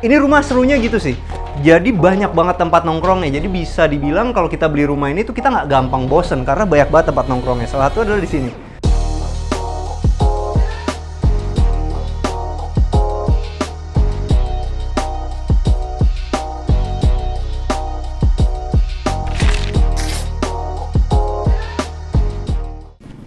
Ini rumah serunya gitu sih. Jadi banyak banget tempat nongkrongnya. Jadi bisa dibilang kalau kita beli rumah ini tuh kita nggak gampang bosen karena banyak banget tempat nongkrongnya. Salah satu adalah di sini.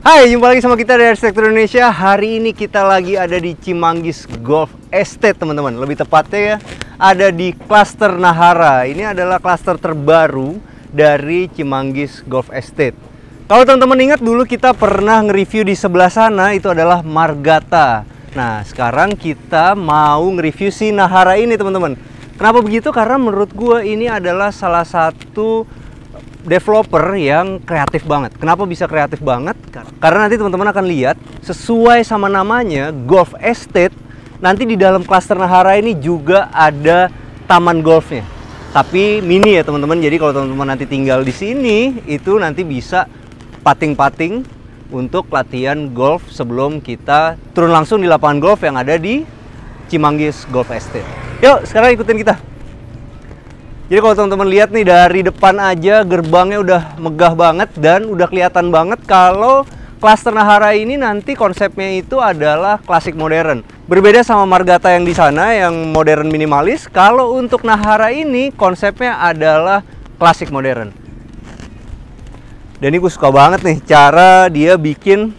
Hai, jumpa lagi sama kita dari Arsitektur Indonesia. Hari ini kita lagi ada di Cimanggis Golf Estate, teman-teman. Lebih tepatnya ya, ada di klaster Nahara. Ini adalah klaster terbaru dari Cimanggis Golf Estate. Kalau teman-teman ingat dulu kita pernah nge-review di sebelah sana, itu adalah Margata. Nah, sekarang kita mau nge-review si Nahara ini, teman-teman. Kenapa begitu? Karena menurut gue ini adalah salah satu developer yang kreatif banget. Kenapa bisa kreatif banget? Karena nanti teman-teman akan lihat sesuai sama namanya Golf Estate. Nanti di dalam klaster Nahara ini juga ada taman golfnya. Tapi mini ya teman-teman. Jadi kalau teman-teman nanti tinggal di sini itu nanti bisa pating-pating untuk latihan golf sebelum kita turun langsung di lapangan golf yang ada di Cimanggis Golf Estate. Yuk, sekarang ikutin kita. Jadi kalau teman-teman lihat nih dari depan aja gerbangnya udah megah banget dan udah kelihatan banget kalau klaster Nahara ini nanti konsepnya itu adalah klasik modern. Berbeda sama Margata yang di sana yang modern minimalis, kalau untuk Nahara ini konsepnya adalah klasik modern. Dan ini gue suka banget nih cara dia bikin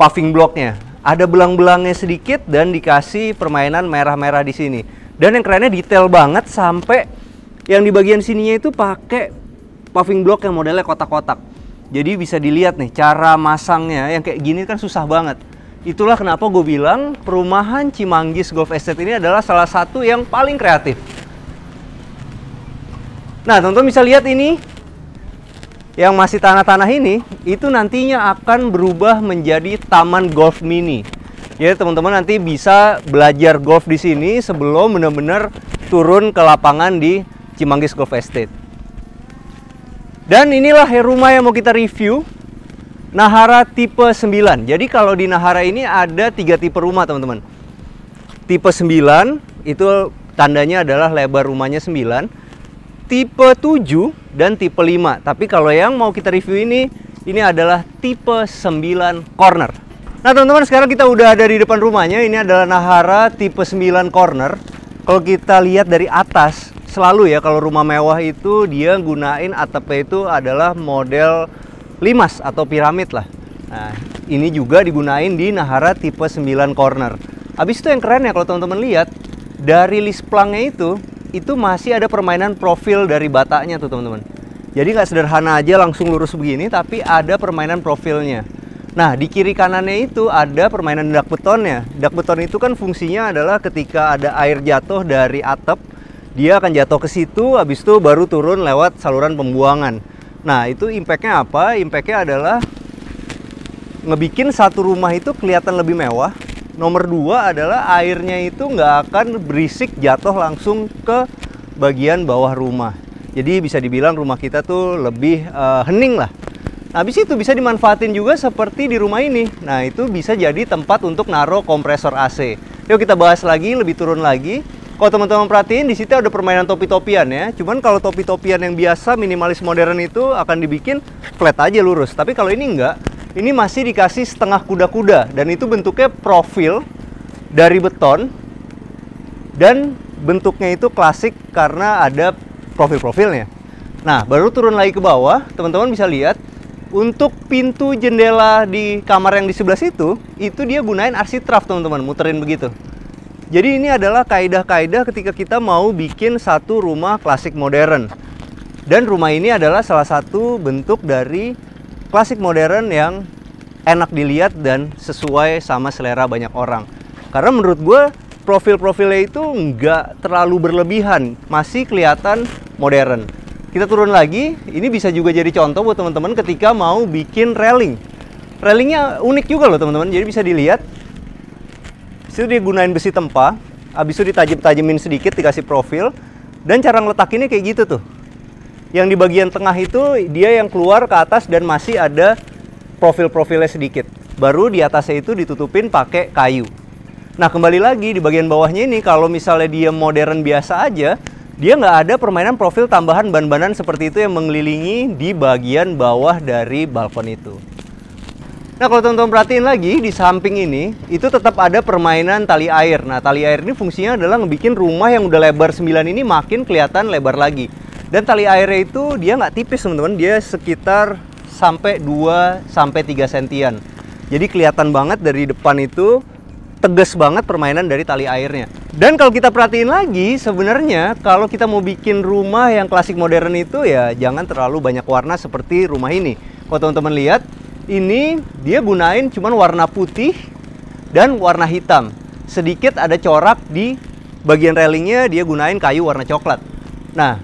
paving blocknya. Ada belang-belangnya sedikit dan dikasih permainan merah-merah di sini. Dan yang kerennya detail banget sampai yang di bagian sininya itu pakai paving block yang modelnya kotak-kotak. Jadi bisa dilihat nih cara masangnya yang kayak gini kan susah banget. Itulah kenapa gue bilang perumahan Cimanggis Golf Estate ini adalah salah satu yang paling kreatif. Nah, teman-teman bisa lihat ini yang masih tanah-tanah ini itu nantinya akan berubah menjadi taman golf mini. Jadi teman-teman nanti bisa belajar golf di sini sebelum benar-benar turun ke lapangan di Cimanggis Golf Estate. Dan inilah rumah yang mau kita review. Nahara tipe 9. Jadi kalau di Nahara ini ada tiga tipe rumah teman-teman. Tipe 9 itu tandanya adalah lebar rumahnya 9. Tipe 7 dan tipe 5. Tapi kalau yang mau kita review ini, ini adalah tipe 9 corner. Nah teman-teman sekarang kita udah ada di depan rumahnya. Ini adalah Nahara tipe 9 corner. Kalau kita lihat dari atas, selalu ya kalau rumah mewah itu dia gunain atapnya itu adalah model limas atau piramid lah. Nah, ini juga digunain di Nahara tipe 9 corner. Habis itu yang keren ya kalau teman-teman lihat dari list plangnya itu itu masih ada permainan profil dari bataknya tuh teman-teman. Jadi nggak sederhana aja langsung lurus begini tapi ada permainan profilnya. Nah, di kiri kanannya itu ada permainan dak betonnya. Dak beton itu kan fungsinya adalah ketika ada air jatuh dari atap, dia akan jatuh ke situ, habis itu baru turun lewat saluran pembuangan. Nah, itu impactnya apa? Impactnya adalah ngebikin satu rumah itu kelihatan lebih mewah. Nomor dua adalah airnya itu nggak akan berisik jatuh langsung ke bagian bawah rumah. Jadi bisa dibilang rumah kita tuh lebih uh, hening lah. Nah, habis itu bisa dimanfaatin juga seperti di rumah ini. Nah, itu bisa jadi tempat untuk naruh kompresor AC. Yuk kita bahas lagi, lebih turun lagi. Kalau teman-teman perhatiin di situ ada permainan topi-topian ya. Cuman kalau topi-topian yang biasa minimalis modern itu akan dibikin flat aja lurus. Tapi kalau ini enggak, ini masih dikasih setengah kuda-kuda dan itu bentuknya profil dari beton dan bentuknya itu klasik karena ada profil-profilnya. Nah, baru turun lagi ke bawah, teman-teman bisa lihat untuk pintu jendela di kamar yang di sebelah situ, itu dia gunain arsitraf teman-teman, muterin begitu. Jadi ini adalah kaidah-kaidah ketika kita mau bikin satu rumah klasik modern. Dan rumah ini adalah salah satu bentuk dari klasik modern yang enak dilihat dan sesuai sama selera banyak orang. Karena menurut gue profil-profilnya itu nggak terlalu berlebihan, masih kelihatan modern. Kita turun lagi, ini bisa juga jadi contoh buat teman-teman ketika mau bikin railing. Railingnya unik juga loh teman-teman, jadi bisa dilihat itu dia gunain besi tempa, habis itu ditajam-tajamin sedikit, dikasih profil, dan cara ngeletakinnya kayak gitu tuh. Yang di bagian tengah itu dia yang keluar ke atas dan masih ada profil-profilnya sedikit. Baru di atasnya itu ditutupin pakai kayu. Nah kembali lagi di bagian bawahnya ini kalau misalnya dia modern biasa aja, dia nggak ada permainan profil tambahan ban-banan seperti itu yang mengelilingi di bagian bawah dari balkon itu. Nah kalau teman-teman perhatiin lagi di samping ini itu tetap ada permainan tali air. Nah tali air ini fungsinya adalah ngebikin rumah yang udah lebar 9 ini makin kelihatan lebar lagi. Dan tali airnya itu dia nggak tipis teman-teman, dia sekitar sampai 2 sampai 3 sentian. Jadi kelihatan banget dari depan itu tegas banget permainan dari tali airnya. Dan kalau kita perhatiin lagi, sebenarnya kalau kita mau bikin rumah yang klasik modern itu ya jangan terlalu banyak warna seperti rumah ini. Kalau teman-teman lihat, ini dia gunain cuman warna putih dan warna hitam. Sedikit ada corak di bagian railingnya dia gunain kayu warna coklat. Nah,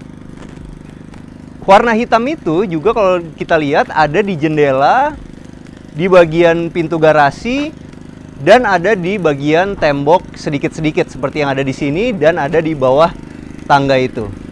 warna hitam itu juga kalau kita lihat ada di jendela, di bagian pintu garasi, dan ada di bagian tembok sedikit-sedikit seperti yang ada di sini dan ada di bawah tangga itu.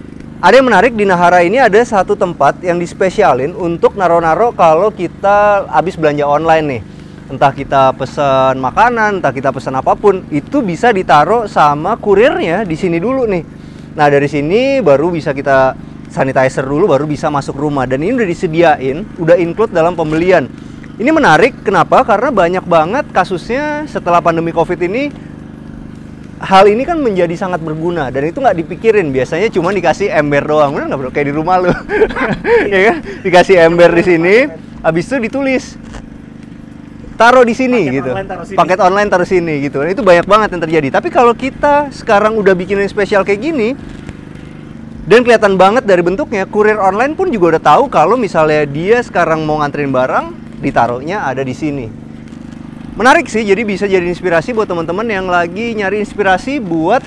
Ada yang menarik di Nahara ini ada satu tempat yang dispesialin untuk naro-naro kalau kita habis belanja online nih. Entah kita pesan makanan, entah kita pesan apa pun, itu bisa ditaruh sama kurirnya di sini dulu nih. Nah, dari sini baru bisa kita sanitizer dulu baru bisa masuk rumah dan ini udah disediain, udah include dalam pembelian. Ini menarik kenapa? Karena banyak banget kasusnya setelah pandemi Covid ini hal ini kan menjadi sangat berguna dan itu nggak dipikirin. Biasanya cuma dikasih ember doang. Udah nggak bro? Kayak di rumah lu. Ya kan? Dikasih ember di sini habis itu ditulis. Taruh di sini paket gitu. online sini. paket online taruh sini gitu. Dan itu banyak banget yang terjadi. Tapi kalau kita sekarang udah bikin yang spesial kayak gini dan kelihatan banget dari bentuknya kurir online pun juga udah tahu kalau misalnya dia sekarang mau nganterin barang ditaruhnya ada di sini menarik sih jadi bisa jadi inspirasi buat teman-teman yang lagi nyari inspirasi buat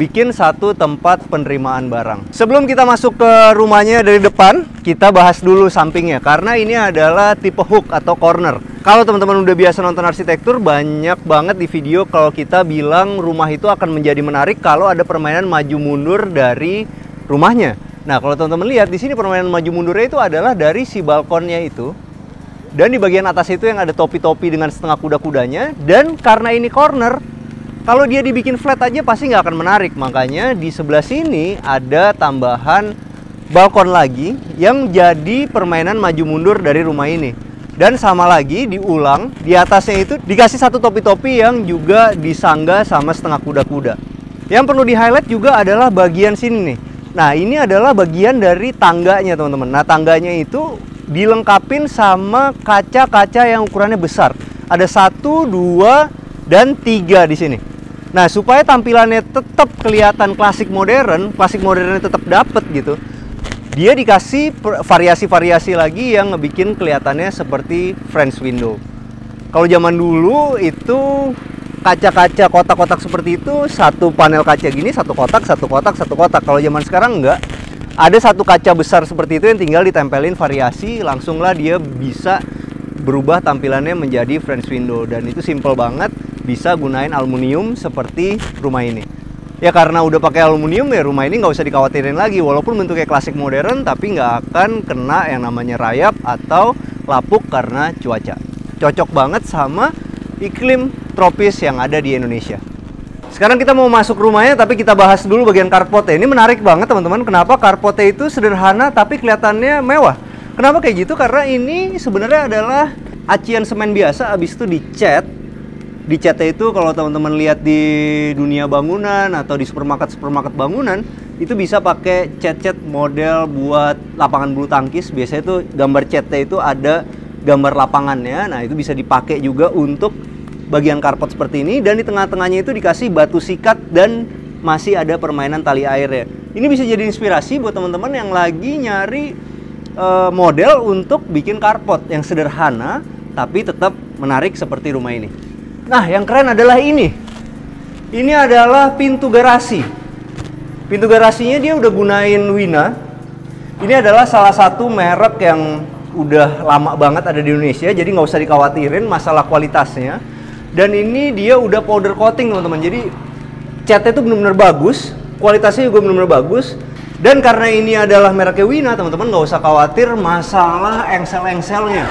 bikin satu tempat penerimaan barang. Sebelum kita masuk ke rumahnya dari depan, kita bahas dulu sampingnya karena ini adalah tipe hook atau corner. Kalau teman-teman udah biasa nonton arsitektur, banyak banget di video kalau kita bilang rumah itu akan menjadi menarik kalau ada permainan maju mundur dari rumahnya. Nah, kalau teman-teman lihat di sini permainan maju mundurnya itu adalah dari si balkonnya itu dan di bagian atas itu yang ada topi-topi dengan setengah kuda-kudanya. Dan karena ini corner, kalau dia dibikin flat aja pasti nggak akan menarik. Makanya di sebelah sini ada tambahan balkon lagi yang jadi permainan maju mundur dari rumah ini. Dan sama lagi diulang, di atasnya itu dikasih satu topi-topi yang juga disangga sama setengah kuda-kuda. Yang perlu di-highlight juga adalah bagian sini nih. Nah, ini adalah bagian dari tangganya, teman-teman. Nah, tangganya itu dilengkapin sama kaca-kaca yang ukurannya besar. Ada satu, dua, dan tiga di sini. Nah, supaya tampilannya tetap kelihatan klasik modern, klasik modernnya tetap dapet gitu, dia dikasih variasi-variasi lagi yang ngebikin kelihatannya seperti French window. Kalau zaman dulu itu kaca-kaca kotak-kotak seperti itu satu panel kaca gini satu kotak satu kotak satu kotak kalau zaman sekarang enggak ada satu kaca besar seperti itu yang tinggal ditempelin variasi langsunglah dia bisa berubah tampilannya menjadi French window. Dan itu simple banget bisa gunain aluminium seperti rumah ini. Ya karena udah pakai aluminium ya rumah ini nggak usah dikhawatirin lagi. Walaupun bentuknya klasik modern tapi nggak akan kena yang namanya rayap atau lapuk karena cuaca. Cocok banget sama iklim tropis yang ada di Indonesia sekarang kita mau masuk rumahnya tapi kita bahas dulu bagian carportnya. Ini menarik banget teman-teman. Kenapa carportnya itu sederhana tapi kelihatannya mewah? Kenapa kayak gitu? Karena ini sebenarnya adalah acian semen biasa abis itu dicat. Dicatnya itu kalau teman-teman lihat di dunia bangunan atau di supermarket-supermarket bangunan itu bisa pakai cat-cat model buat lapangan bulu tangkis. Biasanya itu gambar catnya itu ada gambar lapangannya. Nah, itu bisa dipakai juga untuk bagian karpet seperti ini dan di tengah-tengahnya itu dikasih batu sikat dan masih ada permainan tali airnya. Ini bisa jadi inspirasi buat teman-teman yang lagi nyari uh, model untuk bikin karpet yang sederhana tapi tetap menarik seperti rumah ini. Nah, yang keren adalah ini. Ini adalah pintu garasi. Pintu garasinya dia udah gunain Wina. Ini adalah salah satu merek yang udah lama banget ada di Indonesia, jadi nggak usah dikhawatirin masalah kualitasnya dan ini dia udah powder coating teman-teman jadi catnya itu benar-benar bagus kualitasnya juga benar-benar bagus dan karena ini adalah mereknya Wina teman-teman nggak usah khawatir masalah engsel-engselnya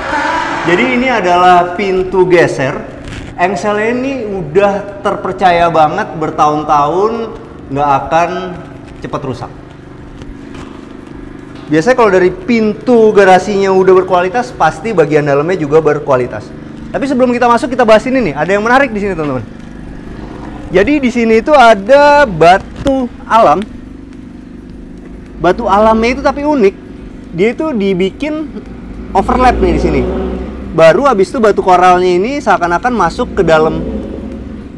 jadi ini adalah pintu geser Engsel ini udah terpercaya banget bertahun-tahun nggak akan cepat rusak. Biasanya kalau dari pintu garasinya udah berkualitas, pasti bagian dalamnya juga berkualitas. Tapi sebelum kita masuk, kita bahas ini nih. Ada yang menarik di sini, teman-teman. Jadi di sini itu ada batu alam. Batu alamnya itu tapi unik. Dia itu dibikin overlap nih di sini. Baru habis itu batu koralnya ini seakan-akan masuk ke dalam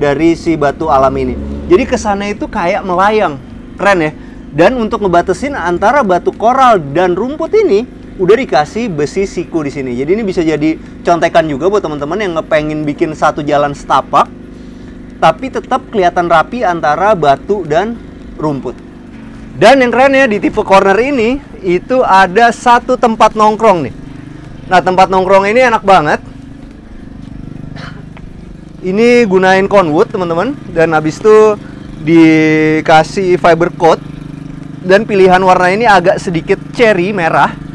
dari si batu alam ini. Jadi kesannya itu kayak melayang. Keren ya? Dan untuk ngebatasin antara batu koral dan rumput ini udah dikasih besi siku di sini. Jadi ini bisa jadi contekan juga buat teman-teman yang ngepengin bikin satu jalan setapak tapi tetap kelihatan rapi antara batu dan rumput. Dan yang keren ya di tipe corner ini itu ada satu tempat nongkrong nih. Nah, tempat nongkrong ini enak banget. Ini gunain conwood, teman-teman, dan habis itu dikasih fiber coat dan pilihan warna ini agak sedikit cherry merah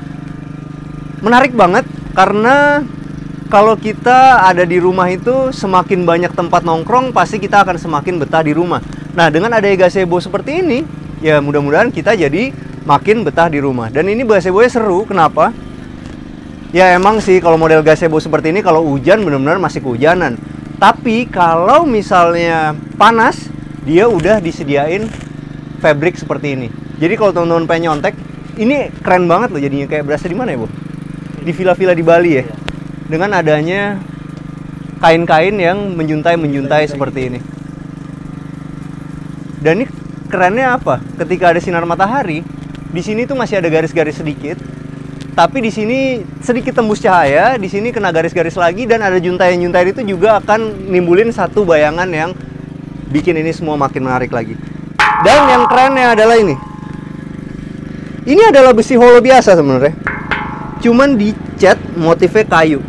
menarik banget karena kalau kita ada di rumah itu semakin banyak tempat nongkrong pasti kita akan semakin betah di rumah. Nah dengan adanya gazebo seperti ini ya mudah-mudahan kita jadi makin betah di rumah. Dan ini gazebo seru kenapa? Ya emang sih kalau model gazebo seperti ini kalau hujan benar-benar masih kehujanan. Tapi kalau misalnya panas dia udah disediain fabric seperti ini. Jadi kalau teman-teman pengen nyontek, ini keren banget loh jadinya. Kayak berasa di mana ya, Bu? Di villa-villa di Bali ya. Dengan adanya kain-kain yang menjuntai-menjuntai seperti ini. Dan ini kerennya apa? Ketika ada sinar matahari, di sini tuh masih ada garis-garis sedikit. Tapi di sini sedikit tembus cahaya, di sini kena garis-garis lagi dan ada juntai-juntai itu juga akan nimbulin satu bayangan yang bikin ini semua makin menarik lagi. Dan yang kerennya adalah ini. Ini adalah besi holo biasa sebenarnya. Cuman dicat motifnya kayu.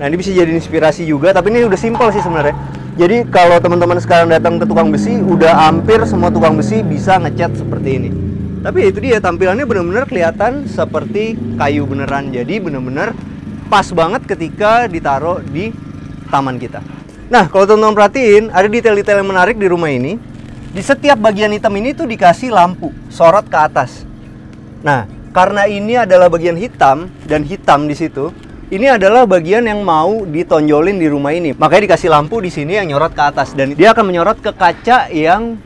Nah, ini bisa jadi inspirasi juga, tapi ini udah simpel sih sebenarnya. Jadi kalau teman-teman sekarang datang ke tukang besi, udah hampir semua tukang besi bisa ngecat seperti ini. Tapi itu dia tampilannya benar-benar kelihatan seperti kayu beneran. Jadi benar-benar pas banget ketika ditaruh di taman kita. Nah, kalau teman-teman perhatiin, ada detail-detail yang menarik di rumah ini. Di setiap bagian hitam ini tuh dikasih lampu sorot ke atas. Nah, karena ini adalah bagian hitam dan hitam di situ, ini adalah bagian yang mau ditonjolin di rumah ini. Makanya dikasih lampu di sini yang nyorot ke atas dan dia akan menyorot ke kaca yang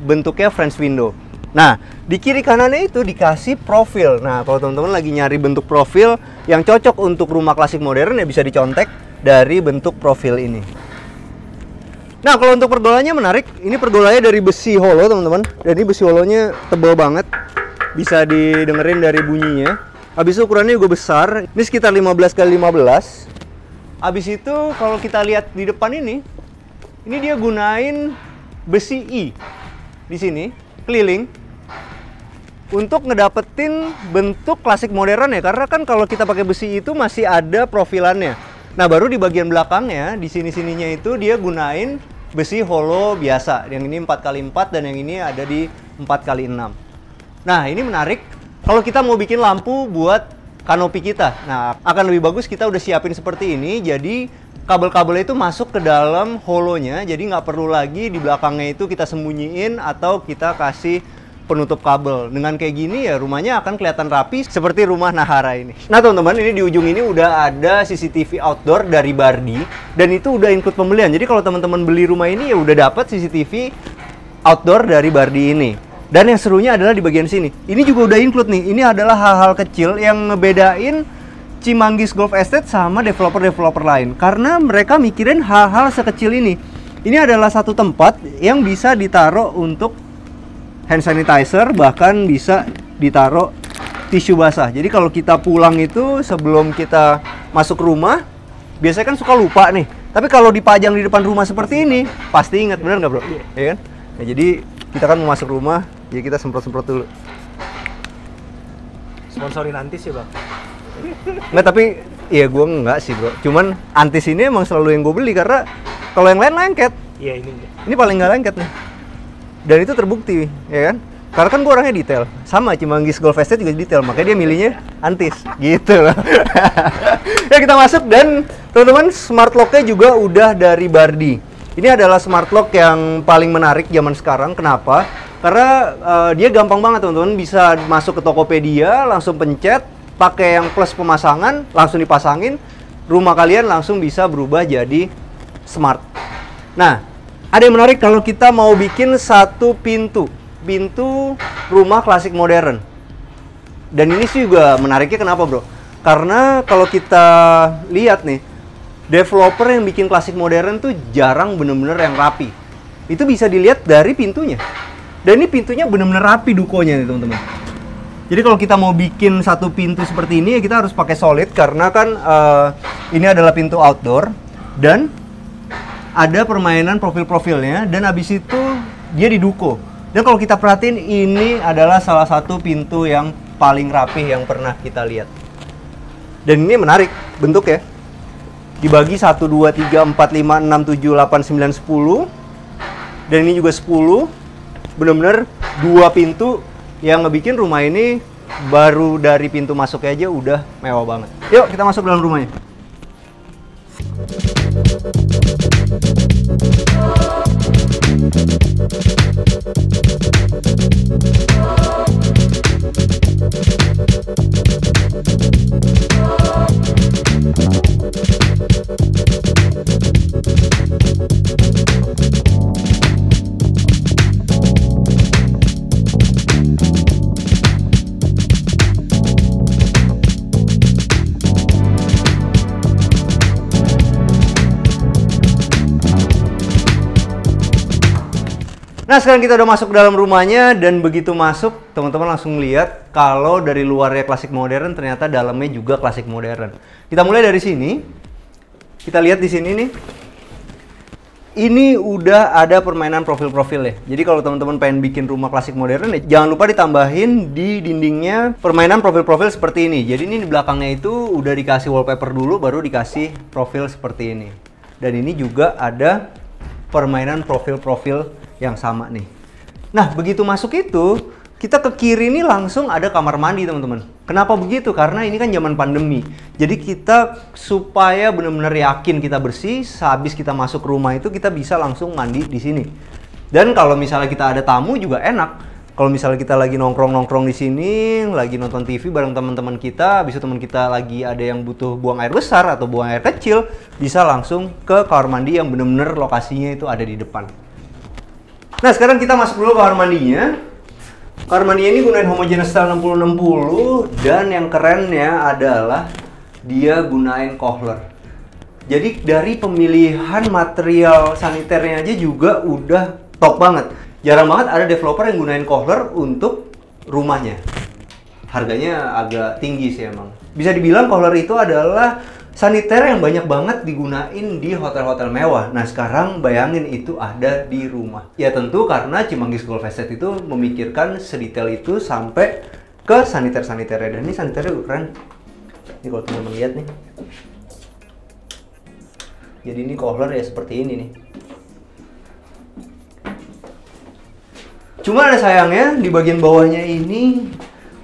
bentuknya French window. Nah, di kiri kanannya itu dikasih profil. Nah, kalau teman-teman lagi nyari bentuk profil yang cocok untuk rumah klasik modern ya bisa dicontek dari bentuk profil ini. Nah, kalau untuk pergolanya menarik. Ini pergolanya dari besi holo, teman-teman. Dan ini besi holonya tebal banget. Bisa didengerin dari bunyinya. Habis itu ukurannya juga besar. Ini sekitar 15 kali 15. Habis itu kalau kita lihat di depan ini, ini dia gunain besi I di sini, keliling untuk ngedapetin bentuk klasik modern ya karena kan kalau kita pakai besi itu masih ada profilannya nah baru di bagian belakangnya di sini sininya itu dia gunain besi holo biasa. Yang ini 4x4 dan yang ini ada di 4x6. Nah, ini menarik. Kalau kita mau bikin lampu buat kanopi kita. Nah, akan lebih bagus kita udah siapin seperti ini. Jadi kabel-kabel itu masuk ke dalam holonya. Jadi nggak perlu lagi di belakangnya itu kita sembunyiin atau kita kasih penutup kabel. Dengan kayak gini ya rumahnya akan kelihatan rapi seperti rumah Nahara ini. Nah teman-teman ini di ujung ini udah ada CCTV outdoor dari Bardi dan itu udah include pembelian. Jadi kalau teman-teman beli rumah ini ya udah dapat CCTV outdoor dari Bardi ini. Dan yang serunya adalah di bagian sini. Ini juga udah include nih. Ini adalah hal-hal kecil yang ngebedain Cimanggis Golf Estate sama developer-developer lain. Karena mereka mikirin hal-hal sekecil ini. Ini adalah satu tempat yang bisa ditaruh untuk hand sanitizer bahkan bisa ditaruh tisu basah. Jadi kalau kita pulang itu sebelum kita masuk rumah, biasanya kan suka lupa nih. Tapi kalau dipajang di depan rumah seperti ini, pasti ingat bener nggak bro? Iya ya kan? Ya, jadi kita kan mau masuk rumah, ya kita semprot-semprot dulu. Sponsorin antis ya bang? Nggak tapi Iya gue nggak sih bro. Cuman antis ini emang selalu yang gue beli karena kalau yang lain lengket. Iya ini. Ini paling nggak lengket nih dan itu terbukti ya kan karena kan gue orangnya detail sama Cimanggis Golf Estate juga detail makanya dia milihnya antis gitu loh ya kita masuk dan Teman-teman, smart lock-nya juga udah dari Bardi. Ini adalah smart lock yang paling menarik zaman sekarang. Kenapa? Karena uh, dia gampang banget teman-teman. Bisa masuk ke Tokopedia, langsung pencet, pakai yang plus pemasangan, langsung dipasangin. Rumah kalian langsung bisa berubah jadi smart. Nah, ada yang menarik kalau kita mau bikin satu pintu. Pintu rumah klasik modern. Dan ini sih juga menariknya kenapa bro? Karena kalau kita lihat nih, developer yang bikin klasik modern tuh jarang bener-bener yang rapi. Itu bisa dilihat dari pintunya. Dan ini pintunya bener-bener rapi dukonya nih teman-teman. Jadi kalau kita mau bikin satu pintu seperti ini ya kita harus pakai solid karena kan uh, ini adalah pintu outdoor dan ada permainan profil-profilnya dan habis itu dia diduko. Dan kalau kita perhatiin ini adalah salah satu pintu yang paling rapih yang pernah kita lihat. Dan ini menarik bentuk ya dibagi 1, 2, 3, 4, 5, 6, 7, 8, 9, 10 dan ini juga 10 bener-bener dua pintu yang ngebikin rumah ini baru dari pintu masuk aja udah mewah banget. Yuk kita masuk dalam rumahnya Nah sekarang kita udah masuk ke dalam rumahnya dan begitu masuk teman-teman langsung lihat kalau dari luarnya klasik modern ternyata dalamnya juga klasik modern. Kita mulai dari sini. Kita lihat di sini nih. Ini udah ada permainan profil-profil ya. Jadi kalau teman-teman pengen bikin rumah klasik modern ya jangan lupa ditambahin di dindingnya permainan profil-profil seperti ini. Jadi ini di belakangnya itu udah dikasih wallpaper dulu baru dikasih profil seperti ini. Dan ini juga ada permainan profil-profil yang sama nih. Nah, begitu masuk itu, kita ke kiri ini langsung ada kamar mandi, teman-teman. Kenapa begitu? Karena ini kan zaman pandemi. Jadi kita supaya benar-benar yakin kita bersih, sehabis kita masuk rumah itu kita bisa langsung mandi di sini. Dan kalau misalnya kita ada tamu juga enak. Kalau misalnya kita lagi nongkrong-nongkrong di sini, lagi nonton TV bareng teman-teman kita, bisa teman kita lagi ada yang butuh buang air besar atau buang air kecil, bisa langsung ke kamar mandi yang benar-benar lokasinya itu ada di depan. Nah, sekarang kita masuk dulu ke kamar mandinya. Kamar mandinya ini gunain homogeneous style 6060 dan yang kerennya adalah dia gunain kohler. Jadi dari pemilihan material saniternya aja juga udah top banget. Jarang banget ada developer yang gunain kohler untuk rumahnya. Harganya agak tinggi sih emang. Bisa dibilang kohler itu adalah saniter yang banyak banget digunain di hotel-hotel mewah. Nah sekarang bayangin itu ada di rumah. Ya tentu karena Cimanggis Golf Estate itu memikirkan sedetail itu sampai ke saniter-saniternya. Dan ini saniternya keren. Ini kalau teman-teman lihat nih. Jadi ini kohler ya seperti ini nih. Cuma ada sayangnya di bagian bawahnya ini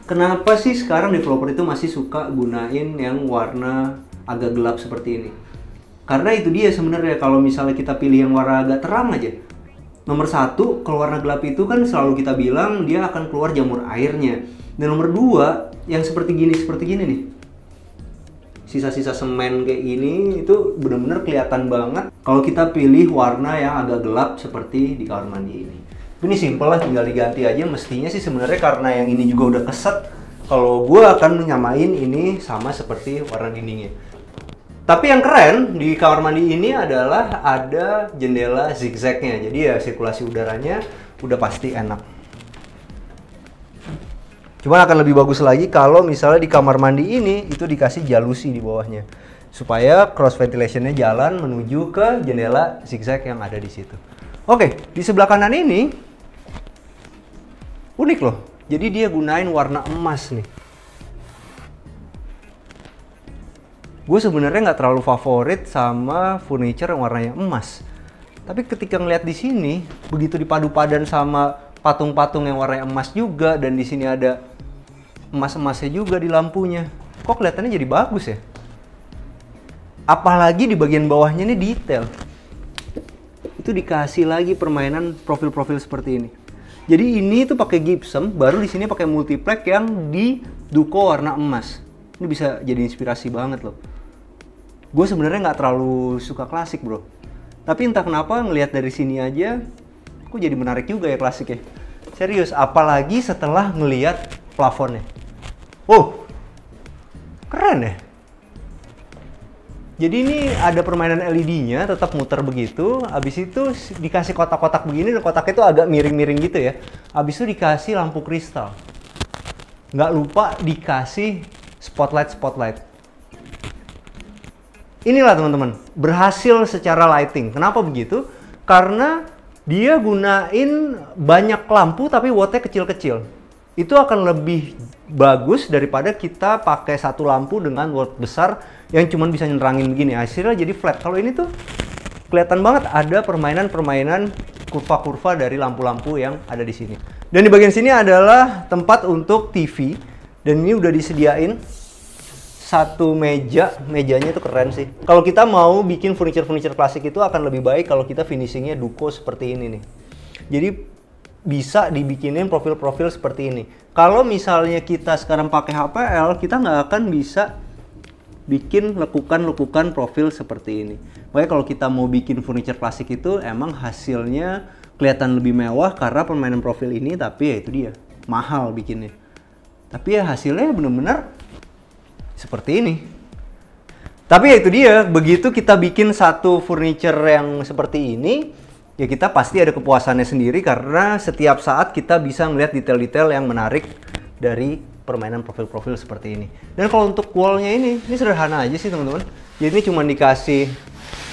kenapa sih sekarang developer itu masih suka gunain yang warna agak gelap seperti ini. Karena itu dia sebenarnya kalau misalnya kita pilih yang warna agak terang aja. Nomor satu, kalau warna gelap itu kan selalu kita bilang dia akan keluar jamur airnya. Dan nomor dua, yang seperti gini, seperti gini nih. Sisa-sisa semen kayak gini itu benar-benar kelihatan banget kalau kita pilih warna yang agak gelap seperti di kamar mandi ini. Ini simpel lah, tinggal diganti aja. Mestinya sih sebenarnya karena yang ini juga udah keset, kalau gue akan menyamain ini sama seperti warna dindingnya. Tapi yang keren di kamar mandi ini adalah ada jendela zigzagnya. Jadi ya sirkulasi udaranya udah pasti enak. Cuman akan lebih bagus lagi kalau misalnya di kamar mandi ini itu dikasih jalusi di bawahnya. Supaya cross ventilationnya jalan menuju ke jendela zigzag yang ada di situ. Oke, di sebelah kanan ini unik loh. Jadi dia gunain warna emas nih. Gue sebenarnya nggak terlalu favorit sama furniture yang warnanya emas. Tapi ketika ngeliat di sini, begitu dipadu padan sama patung-patung yang warnanya emas juga dan di sini ada emas-emasnya juga di lampunya. Kok kelihatannya jadi bagus ya? Apalagi di bagian bawahnya ini detail. Itu dikasih lagi permainan profil-profil seperti ini. Jadi ini tuh pakai gypsum, baru di sini pakai multiplex yang di duko warna emas. Ini bisa jadi inspirasi banget loh. Gue sebenarnya nggak terlalu suka klasik bro. Tapi entah kenapa ngelihat dari sini aja, kok jadi menarik juga ya klasik ya. Serius, apalagi setelah ngelihat plafonnya. Wow, keren ya. Jadi ini ada permainan LED-nya, tetap muter begitu. Abis itu dikasih kotak-kotak begini, dan kotaknya itu agak miring-miring gitu ya. Abis itu dikasih lampu kristal. Nggak lupa dikasih spotlight-spotlight. Inilah teman-teman, berhasil secara lighting. Kenapa begitu? Karena dia gunain banyak lampu tapi wattnya kecil-kecil. Itu akan lebih bagus daripada kita pakai satu lampu dengan watt besar yang cuma bisa nyerangin begini hasilnya jadi flat kalau ini tuh kelihatan banget ada permainan-permainan kurva-kurva dari lampu-lampu yang ada di sini dan di bagian sini adalah tempat untuk TV dan ini udah disediain satu meja mejanya itu keren sih kalau kita mau bikin furniture-furniture klasik itu akan lebih baik kalau kita finishingnya duko seperti ini nih jadi bisa dibikinin profil-profil seperti ini. Kalau misalnya kita sekarang pakai HPL, kita nggak akan bisa bikin lekukan-lekukan profil seperti ini. Makanya kalau kita mau bikin furniture klasik itu emang hasilnya kelihatan lebih mewah karena permainan profil ini tapi ya itu dia mahal bikinnya. Tapi ya hasilnya bener-bener seperti ini. Tapi ya itu dia, begitu kita bikin satu furniture yang seperti ini, ya kita pasti ada kepuasannya sendiri karena setiap saat kita bisa melihat detail-detail yang menarik dari permainan profil-profil seperti ini. Dan kalau untuk wallnya ini, ini sederhana aja sih teman-teman. Jadi ini cuma dikasih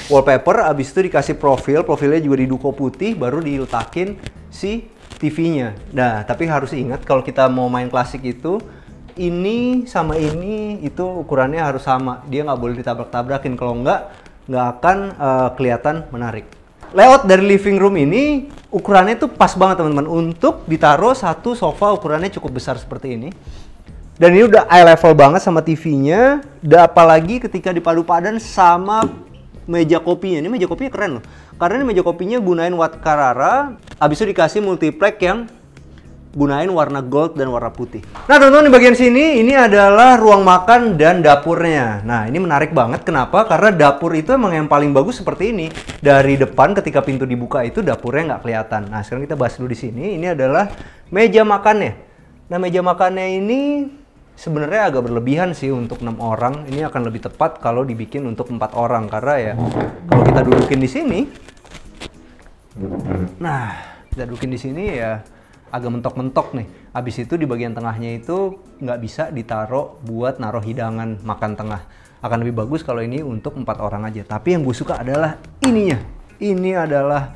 wallpaper, abis itu dikasih profil, profilnya juga di duko putih, baru diletakin si TV-nya. Nah, tapi harus ingat kalau kita mau main klasik itu, ini sama ini itu ukurannya harus sama. Dia nggak boleh ditabrak-tabrakin. Kalau nggak, nggak akan uh, kelihatan menarik layout dari living room ini ukurannya tuh pas banget teman-teman untuk ditaruh satu sofa ukurannya cukup besar seperti ini. Dan ini udah eye level banget sama TV-nya. Dan apalagi ketika dipadu padan sama meja kopinya. Ini meja kopinya keren loh. Karena ini meja kopinya gunain Watt Carrara. Habis itu dikasih multiplex yang gunain warna gold dan warna putih. Nah teman-teman di bagian sini ini adalah ruang makan dan dapurnya. Nah ini menarik banget kenapa? Karena dapur itu emang yang paling bagus seperti ini. Dari depan ketika pintu dibuka itu dapurnya nggak kelihatan. Nah sekarang kita bahas dulu di sini. Ini adalah meja makannya. Nah meja makannya ini sebenarnya agak berlebihan sih untuk enam orang. Ini akan lebih tepat kalau dibikin untuk empat orang karena ya kalau kita dudukin di sini, nah kita dudukin di sini ya agak mentok-mentok nih. Habis itu di bagian tengahnya itu nggak bisa ditaruh buat naruh hidangan makan tengah. Akan lebih bagus kalau ini untuk empat orang aja. Tapi yang gue suka adalah ininya. Ini adalah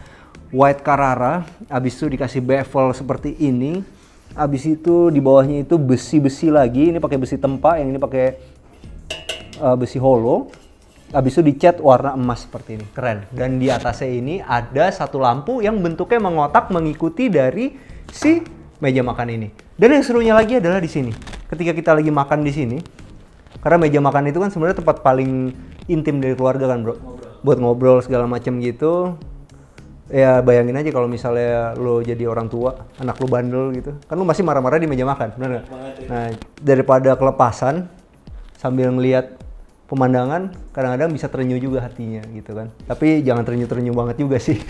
white Carrara. Habis itu dikasih bevel seperti ini. Habis itu di bawahnya itu besi-besi lagi. Ini pakai besi tempa, yang ini pakai uh, besi hollow. Habis itu dicat warna emas seperti ini. Keren. Dan di atasnya ini ada satu lampu yang bentuknya mengotak mengikuti dari si meja makan ini. Dan yang serunya lagi adalah di sini. Ketika kita lagi makan di sini, karena meja makan itu kan sebenarnya tempat paling intim dari keluarga kan, Bro. Ngobrol. Buat ngobrol segala macam gitu. Ya bayangin aja kalau misalnya lo jadi orang tua, anak lo bandel gitu. Kan lo masih marah-marah di meja makan, benar nggak? Ya. Nah, daripada kelepasan sambil ngelihat pemandangan kadang-kadang bisa terenyuh juga hatinya gitu kan. Tapi jangan terenyuh-terenyuh banget juga sih.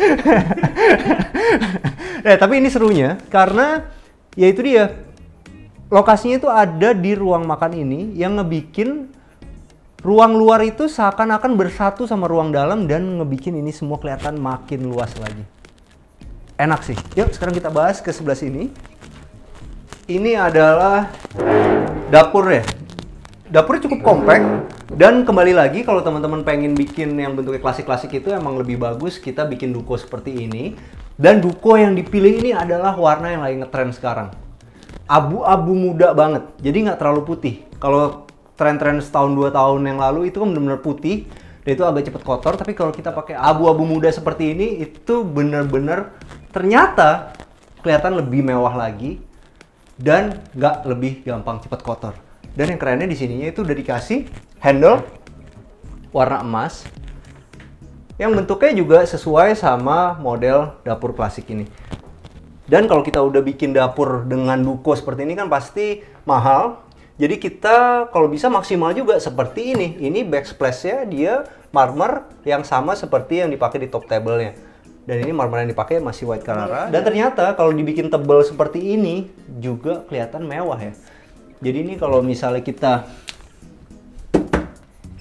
eh tapi ini serunya karena ya itu dia lokasinya itu ada di ruang makan ini yang ngebikin ruang luar itu seakan-akan bersatu sama ruang dalam dan ngebikin ini semua kelihatan makin luas lagi. Enak sih. Yuk sekarang kita bahas ke sebelah sini. Ini adalah dapur ya. Dapurnya cukup kompak dan kembali lagi kalau teman-teman pengen bikin yang bentuknya klasik-klasik itu emang lebih bagus kita bikin duko seperti ini. Dan duko yang dipilih ini adalah warna yang lagi ngetren sekarang. Abu-abu muda banget, jadi nggak terlalu putih. Kalau tren-tren setahun dua tahun yang lalu itu kan benar-benar putih, dan itu agak cepet kotor. Tapi kalau kita pakai abu-abu muda seperti ini, itu benar-benar ternyata kelihatan lebih mewah lagi dan nggak lebih gampang cepet kotor. Dan yang kerennya di sininya itu udah dikasih handle warna emas yang bentuknya juga sesuai sama model dapur klasik ini. Dan kalau kita udah bikin dapur dengan duko seperti ini kan pasti mahal. Jadi kita kalau bisa maksimal juga seperti ini. Ini backsplash-nya dia marmer yang sama seperti yang dipakai di top table-nya. Dan ini marmer yang dipakai masih white Carrara. Dan ternyata kalau dibikin tebal seperti ini juga kelihatan mewah ya. Jadi ini kalau misalnya kita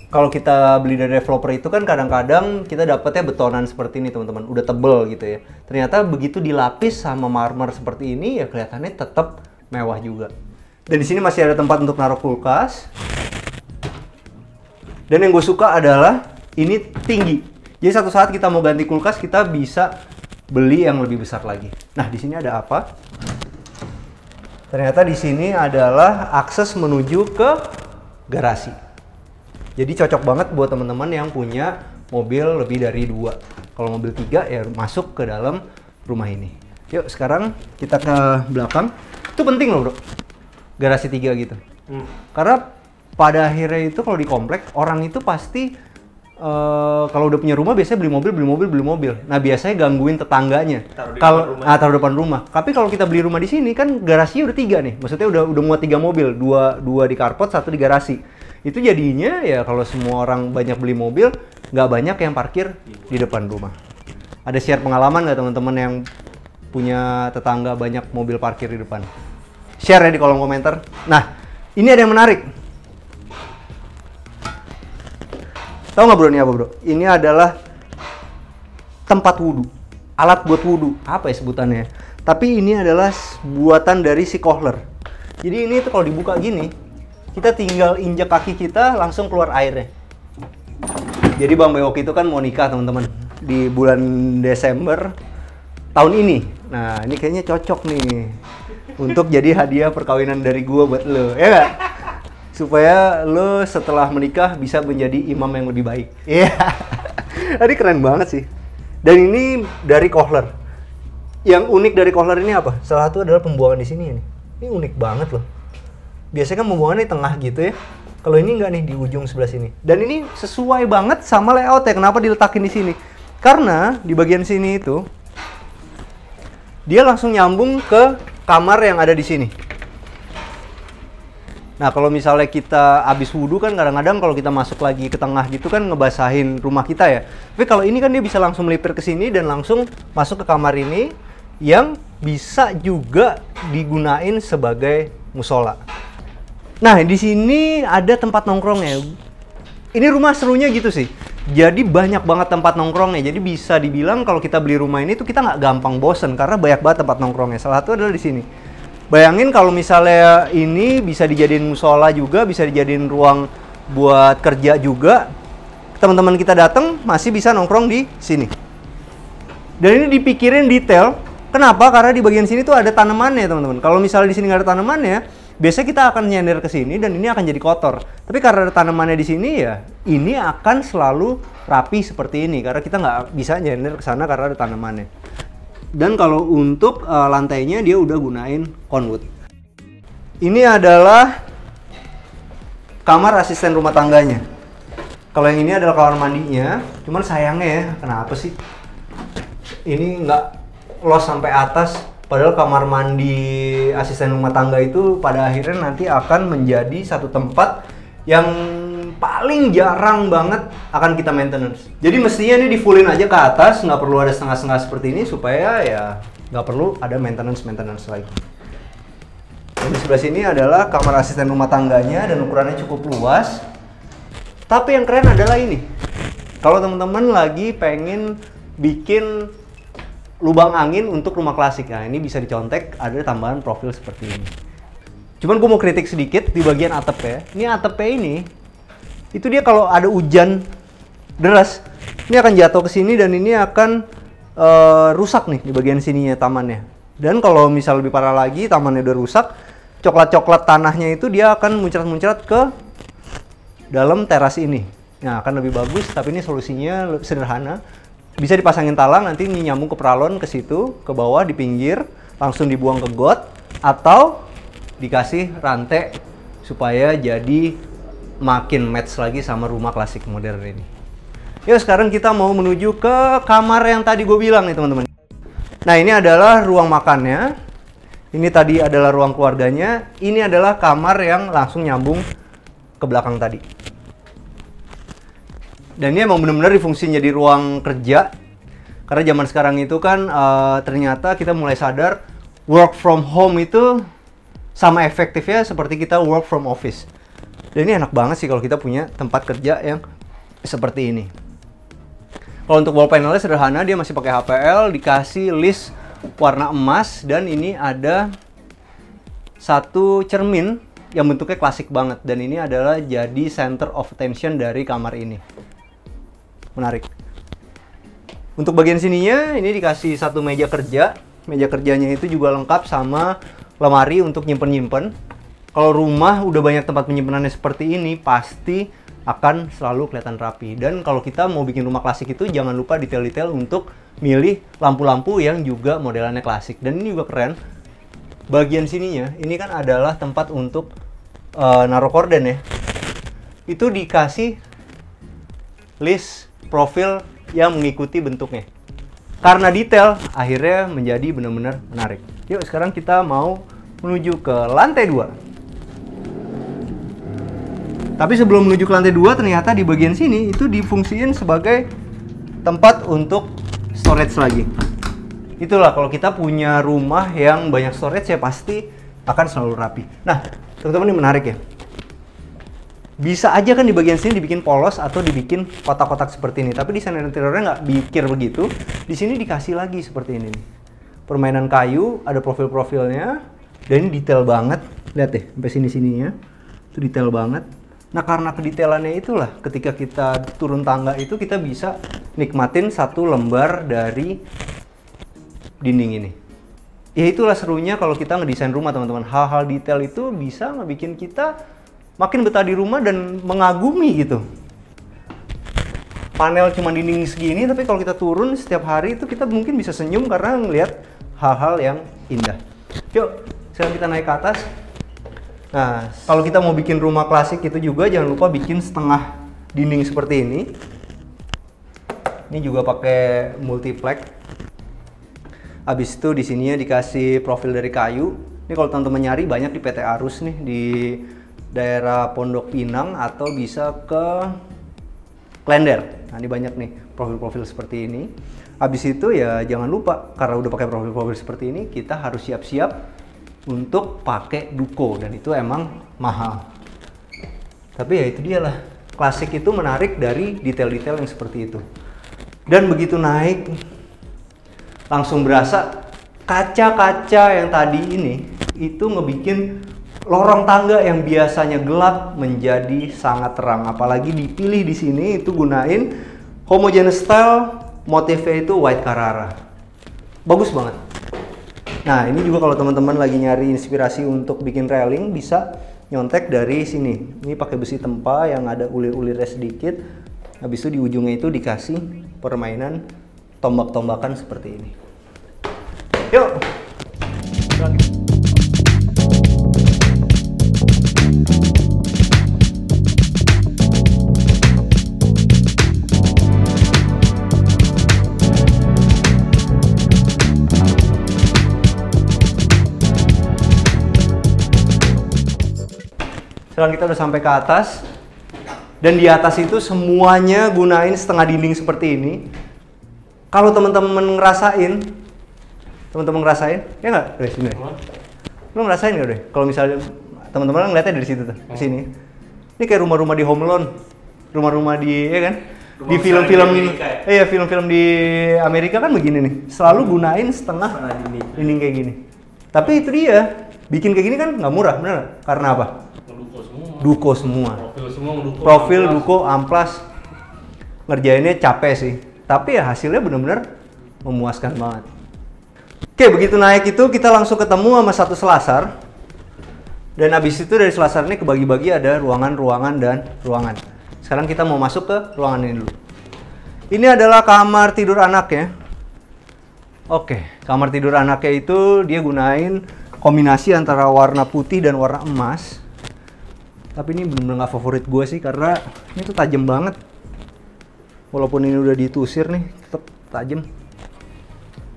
kalau kita beli dari developer itu kan kadang-kadang kita dapetnya betonan seperti ini teman-teman, udah tebel gitu ya. Ternyata begitu dilapis sama marmer seperti ini ya kelihatannya tetap mewah juga. Dan di sini masih ada tempat untuk naruh kulkas. Dan yang gue suka adalah ini tinggi. Jadi satu saat kita mau ganti kulkas kita bisa beli yang lebih besar lagi. Nah di sini ada apa? Ternyata di sini adalah akses menuju ke garasi. Jadi cocok banget buat teman-teman yang punya mobil lebih dari dua. Kalau mobil tiga ya masuk ke dalam rumah ini. Yuk sekarang kita ke belakang. Itu penting loh bro. Garasi tiga gitu. Hmm. Karena pada akhirnya itu kalau di komplek orang itu pasti eh, kalau udah punya rumah biasanya beli mobil, beli mobil, beli mobil. Nah biasanya gangguin tetangganya. Taruh di Kalau depan rumah. ah, taruh depan rumah. Tapi kalau kita beli rumah di sini kan garasinya udah tiga nih. Maksudnya udah udah muat tiga mobil, dua dua di carport, satu di garasi. Itu jadinya ya kalau semua orang banyak beli mobil, nggak banyak yang parkir di depan rumah. Ada share pengalaman nggak teman-teman yang punya tetangga banyak mobil parkir di depan? Share ya di kolom komentar. Nah, ini ada yang menarik. Tahu nggak bro ini apa bro? Ini adalah tempat wudhu, alat buat wudhu. Apa ya sebutannya? Tapi ini adalah buatan dari si Kohler. Jadi ini kalau dibuka gini, kita tinggal injak kaki kita langsung keluar airnya. Jadi Bang Bewok itu kan mau nikah teman-teman di bulan Desember tahun ini. Nah ini kayaknya cocok nih untuk jadi hadiah perkawinan dari gua buat lo, ya nggak? Supaya lo setelah menikah bisa menjadi imam yang lebih baik. Iya. Tadi keren banget sih. Dan ini dari Kohler. Yang unik dari Kohler ini apa? Salah satu adalah pembuangan di sini nih. Ini unik banget loh. Biasanya kan pembuangan di tengah gitu ya. Kalau ini enggak nih di ujung sebelah sini. Dan ini sesuai banget sama layout ya. Kenapa diletakin di sini? Karena di bagian sini itu dia langsung nyambung ke kamar yang ada di sini. Nah, kalau misalnya kita habis wudhu kan kadang-kadang kalau kita masuk lagi ke tengah gitu kan ngebasahin rumah kita ya. Tapi kalau ini kan dia bisa langsung melipir ke sini dan langsung masuk ke kamar ini yang bisa juga digunain sebagai musola. Nah, di sini ada tempat nongkrongnya. Ini rumah serunya gitu sih. Jadi banyak banget tempat nongkrongnya. Jadi bisa dibilang kalau kita beli rumah ini tuh kita nggak gampang bosen karena banyak banget tempat nongkrongnya. Salah satu adalah di sini. Bayangin kalau misalnya ini bisa dijadiin musola juga, bisa dijadiin ruang buat kerja juga. Teman-teman kita datang masih bisa nongkrong di sini. Dan ini dipikirin detail. Kenapa? Karena di bagian sini tuh ada tanamannya, teman-teman. Kalau misalnya di sini nggak ada tanamannya, biasanya kita akan nyender ke sini dan ini akan jadi kotor. Tapi karena ada tanamannya di sini ya, ini akan selalu rapi seperti ini karena kita nggak bisa nyender ke sana karena ada tanamannya. Dan kalau untuk eh, lantainya dia udah gunain conwood. Ini adalah kamar asisten rumah tangganya. Kalau yang ini adalah kamar mandinya, cuman sayangnya ya, kenapa sih? Ini nggak los sampai atas, padahal kamar mandi asisten rumah tangga itu pada akhirnya nanti akan menjadi satu tempat yang paling jarang banget akan kita maintenance. Jadi mestinya ini di fullin aja ke atas, nggak perlu ada setengah-setengah seperti ini supaya ya nggak perlu ada maintenance maintenance lagi. Dan di sebelah sini adalah kamar asisten rumah tangganya dan ukurannya cukup luas. Tapi yang keren adalah ini. Kalau teman-teman lagi pengen bikin lubang angin untuk rumah klasik, nah ini bisa dicontek ada tambahan profil seperti ini. Cuman gue mau kritik sedikit di bagian atap ya. Ini atapnya ini, itu dia kalau ada hujan deras, ini akan jatuh ke sini dan ini akan eh, rusak nih di bagian sininya tamannya. Dan kalau misal lebih parah lagi, tamannya udah rusak, coklat-coklat tanahnya itu dia akan muncrat-muncrat ke dalam teras ini. Nah, akan lebih bagus, tapi ini solusinya sederhana. Bisa dipasangin talang, nanti nyambung ke peralon ke situ, ke bawah di pinggir, langsung dibuang ke got, atau dikasih rantai supaya jadi makin match lagi sama rumah klasik modern ini. Yuk sekarang kita mau menuju ke kamar yang tadi gue bilang nih teman-teman. Nah ini adalah ruang makannya. Ini tadi adalah ruang keluarganya. Ini adalah kamar yang langsung nyambung ke belakang tadi. Dan ini emang benar-benar difungsiin jadi ruang kerja. Karena zaman sekarang itu kan eh, ternyata kita mulai sadar work from home itu sama efektifnya seperti kita work from office. Dan ini enak banget sih kalau kita punya tempat kerja yang seperti ini. Kalau untuk wall panelnya sederhana, dia masih pakai HPL, dikasih list warna emas dan ini ada satu cermin yang bentuknya klasik banget dan ini adalah jadi center of attention dari kamar ini. Menarik. Untuk bagian sininya ini dikasih satu meja kerja. Meja kerjanya itu juga lengkap sama lemari untuk nyimpen-nyimpen. Kalau rumah udah banyak tempat penyimpanannya seperti ini, pasti akan selalu kelihatan rapi. Dan kalau kita mau bikin rumah klasik itu jangan lupa detail-detail untuk milih lampu-lampu yang juga modelannya klasik. Dan ini juga keren. Bagian sininya ini kan adalah tempat untuk uh, naruh korden ya. Itu dikasih list profil yang mengikuti bentuknya. Karena detail, akhirnya menjadi benar-benar menarik. Yuk sekarang kita mau menuju ke lantai 2. Tapi sebelum menuju ke lantai 2 ternyata di bagian sini itu difungsiin sebagai tempat untuk storage lagi. Itulah kalau kita punya rumah yang banyak storage ya pasti akan selalu rapi. Nah, teman-teman ini menarik ya. Bisa aja kan di bagian sini dibikin polos atau dibikin kotak-kotak seperti ini. Tapi desainer interiornya nggak pikir begitu. Di sini dikasih lagi seperti ini nih. Permainan kayu, ada profil-profilnya. Dan ini detail banget. Lihat deh, sampai sini-sininya. Itu detail banget Nah karena kedetailannya itulah ketika kita turun tangga itu kita bisa nikmatin satu lembar dari dinding ini. Ya itulah serunya kalau kita ngedesain rumah teman-teman. Hal-hal detail itu bisa ngebikin kita makin betah di rumah dan mengagumi gitu. Panel cuma dinding segini tapi kalau kita turun setiap hari itu kita mungkin bisa senyum karena ngelihat hal-hal yang indah. Yuk, sekarang kita naik ke atas. Nah, kalau kita mau bikin rumah klasik itu juga jangan lupa bikin setengah dinding seperti ini. Ini juga pakai multiplex. Habis itu di sininya dikasih profil dari kayu. Ini kalau teman-teman nyari banyak di PT Arus nih di daerah Pondok Pinang atau bisa ke Klender. Nah, ini banyak nih profil-profil seperti ini. Habis itu ya jangan lupa karena udah pakai profil-profil seperti ini, kita harus siap-siap untuk pakai duko dan itu emang mahal. Tapi ya itu dia lah. Klasik itu menarik dari detail-detail yang seperti itu. Dan begitu naik langsung berasa kaca-kaca yang tadi ini itu ngebikin lorong tangga yang biasanya gelap menjadi sangat terang. Apalagi dipilih di sini itu gunain homogeneous style motifnya itu white Carrara. Bagus banget. Nah, ini juga kalau teman-teman lagi nyari inspirasi untuk bikin railing bisa nyontek dari sini. Ini pakai besi tempa yang ada ulir-ulirnya sedikit. Habis itu di ujungnya itu dikasih permainan tombak-tombakan seperti ini. Yuk. Sekarang kita udah sampai ke atas. Dan di atas itu semuanya gunain setengah dinding seperti ini. Kalau teman-teman ngerasain, teman-teman ngerasain, ya nggak dari sini? Lu ngerasain nggak deh? Kalau misalnya teman-teman ngeliatnya dari situ tuh, ke sini. Ini kayak rumah-rumah di Home Alone, rumah-rumah di, ya kan? Rumah di film-film, ya? iya film-film di Amerika kan begini nih, selalu gunain setengah Setengah dinding. dinding kayak gini. Tapi itu dia, bikin kayak gini kan nggak murah, bener? Karena apa? Duko semua. Duko semua. Profil semua duko. profil amplas. duko amplas. Ngerjainnya capek sih. Tapi ya hasilnya bener-bener memuaskan banget. Oke begitu naik itu kita langsung ketemu sama satu selasar. Dan abis itu dari selasar ini kebagi-bagi ada ruangan-ruangan dan ruangan. Sekarang kita mau masuk ke ruangan ini dulu. Ini adalah kamar tidur anaknya. Oke kamar tidur anaknya itu dia gunain kombinasi antara warna putih dan warna emas Tapi ini bener-bener nggak favorit gue sih karena ini tuh tajam banget. Walaupun ini udah ditusir nih, tetap tajam.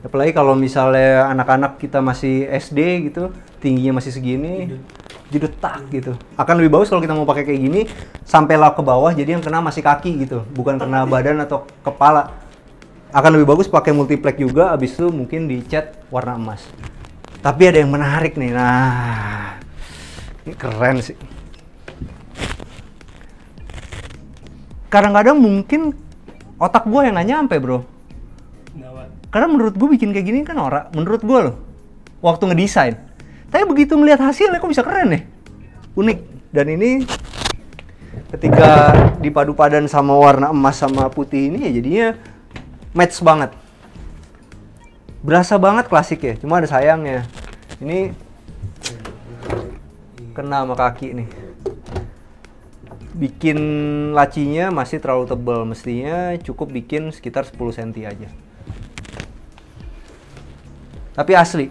Apalagi kalau misalnya anak-anak kita masih SD gitu, tingginya masih segini, jadi tak gitu. Akan lebih bagus kalau kita mau pakai kayak gini sampailah ke bawah, jadi yang kena masih kaki gitu, bukan kena badan atau kepala. Akan lebih bagus pakai multiplex juga, abis itu mungkin dicat warna emas. Tapi ada yang menarik nih, nah ini keren sih. Kadang-kadang mungkin otak gue yang nggak nyampe bro. Karena menurut gue bikin kayak gini kan ora, menurut gue loh, waktu ngedesain. Tapi begitu melihat hasilnya kok bisa keren nih, unik. Dan ini ketika dipadu padan sama warna emas sama putih ini ya jadinya match banget. Berasa banget klasik ya, cuma ada sayangnya. Ini kena sama kaki nih. Bikin lacinya masih terlalu tebal, mestinya cukup bikin sekitar 10 cm aja. Tapi asli,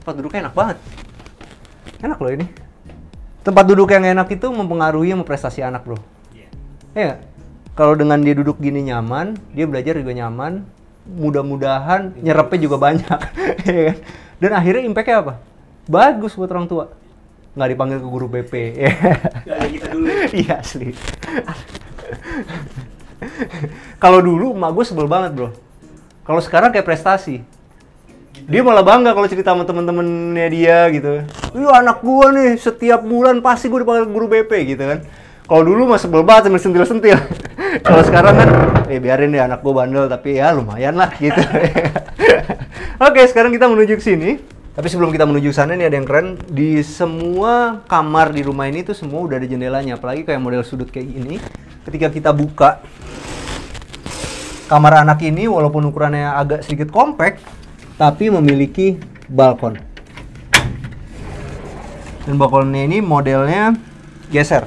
tempat duduknya enak banget. Enak loh ini. Tempat duduk yang enak itu mempengaruhi prestasi anak bro. Iya. Kalau dengan dia duduk gini nyaman, dia belajar juga nyaman. Mudah-mudahan nyerapnya juga banyak. ya kan? Dan akhirnya impactnya apa? Bagus buat orang tua. Nggak dipanggil ke guru BP. Gak kita dulu. Iya asli. Kalau dulu emak gue sebel banget bro. Kalau sekarang kayak prestasi. Dia malah bangga kalau cerita sama temen-temennya dia gitu. Iya anak gua nih setiap bulan pasti gue dipanggil guru BP gitu kan. Kalau dulu mah sebel banget sambil sentil-sentil. kalau sekarang kan, eh biarin deh anak gua bandel tapi ya lumayan lah gitu. Oke sekarang kita menuju ke sini. Tapi sebelum kita menuju sana nih ada yang keren. Di semua kamar di rumah ini tuh semua udah ada jendelanya. Apalagi kayak model sudut kayak gini. Ketika kita buka kamar anak ini walaupun ukurannya agak sedikit compact tapi memiliki balkon. Dan balkonnya ini modelnya geser.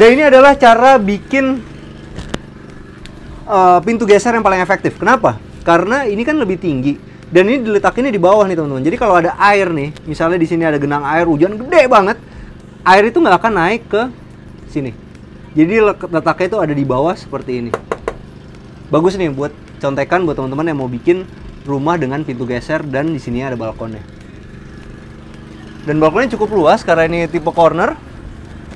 Dan ini adalah cara bikin uh, pintu geser yang paling efektif. Kenapa? Karena ini kan lebih tinggi dan ini diletakinnya di bawah nih teman-teman. Jadi kalau ada air nih, misalnya di sini ada genang air hujan gede banget, air itu nggak akan naik ke sini. Jadi letaknya itu ada di bawah seperti ini. Bagus nih buat contekan buat teman-teman yang mau bikin rumah dengan pintu geser dan di sini ada balkonnya. Dan balkonnya cukup luas karena ini tipe corner.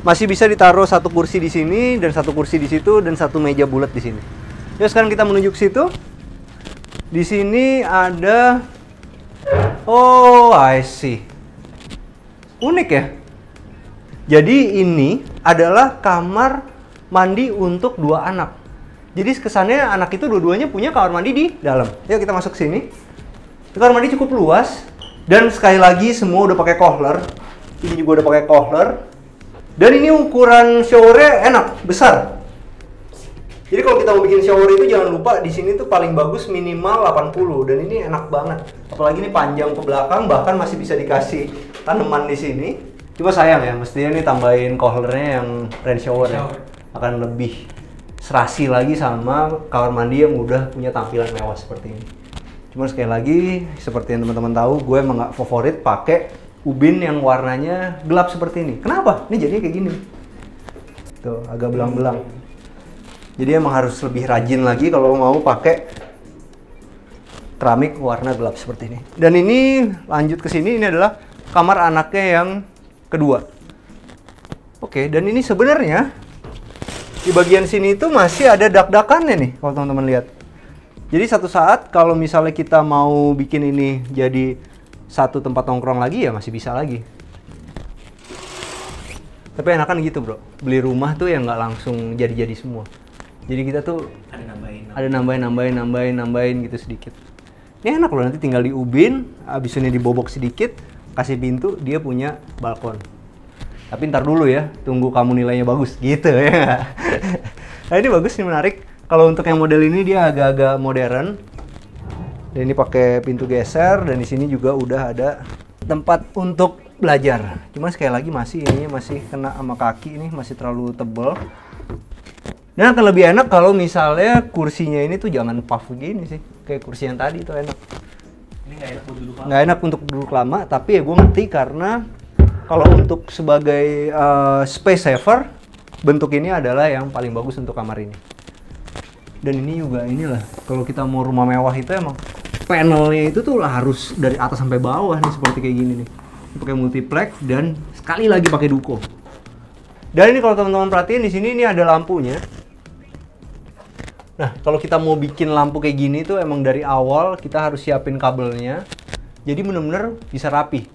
Masih bisa ditaruh satu kursi di sini dan satu kursi di situ dan satu meja bulat di sini. Yuk sekarang kita menuju ke situ. Di sini ada Oh, I see. Unik ya. Jadi ini adalah kamar mandi untuk dua anak. Jadi kesannya anak itu dua-duanya punya kamar mandi di dalam. Yuk kita masuk ke sini. Kamar mandi cukup luas dan sekali lagi semua udah pakai kohler. Ini juga udah pakai kohler. Dan ini ukuran showernya enak, besar. Jadi kalau kita mau bikin shower itu jangan lupa di sini tuh paling bagus minimal 80 dan ini enak banget. Apalagi ini panjang ke belakang bahkan masih bisa dikasih tanaman di sini. Cuma sayang ya, mestinya ini tambahin kohlernya yang rain shower ya. Akan lebih serasi lagi sama kamar mandi yang udah punya tampilan mewah seperti ini. Cuma sekali lagi, seperti yang teman-teman tahu, gue emang nggak favorit pakai ubin yang warnanya gelap seperti ini. Kenapa? Ini jadinya kayak gini. Tuh, agak belang-belang. Jadi emang harus lebih rajin lagi kalau mau pakai keramik warna gelap seperti ini. Dan ini lanjut ke sini, ini adalah kamar anaknya yang kedua. Oke, dan ini sebenarnya di bagian sini itu masih ada dak-dakannya nih kalau teman-teman lihat. Jadi satu saat kalau misalnya kita mau bikin ini jadi satu tempat nongkrong lagi ya masih bisa lagi. Tapi enakan gitu bro, beli rumah tuh yang nggak langsung jadi-jadi semua. Jadi kita tuh Ada nambahin. ada nambahin, nambahin, nambahin, nambahin gitu sedikit. Ini enak loh nanti tinggal diubin, abis ini dibobok sedikit, kasih pintu, dia punya balkon. Tapi ntar dulu ya, tunggu kamu nilainya bagus gitu ya. nah ini bagus nih menarik. Kalau untuk yang model ini dia agak-agak modern. Dan ini pakai pintu geser dan di sini juga udah ada tempat untuk belajar. Cuma sekali lagi masih ininya masih kena sama kaki ini masih terlalu tebel. Dan akan lebih enak kalau misalnya kursinya ini tuh jangan puff gini sih. Kayak kursi yang tadi tuh enak. Ini nggak enak buat duduk lama. Nggak enak untuk duduk lama, tapi ya gue ngerti karena kalau untuk sebagai uh, space saver, bentuk ini adalah yang paling bagus untuk kamar ini. Dan ini juga inilah, kalau kita mau rumah mewah itu emang panelnya itu tuh harus dari atas sampai bawah nih seperti kayak gini nih. Pakai multiplex dan sekali lagi pakai duko. Dan ini kalau teman-teman perhatiin di sini ini ada lampunya. Nah, kalau kita mau bikin lampu kayak gini tuh emang dari awal kita harus siapin kabelnya. Jadi bener-bener bisa rapi.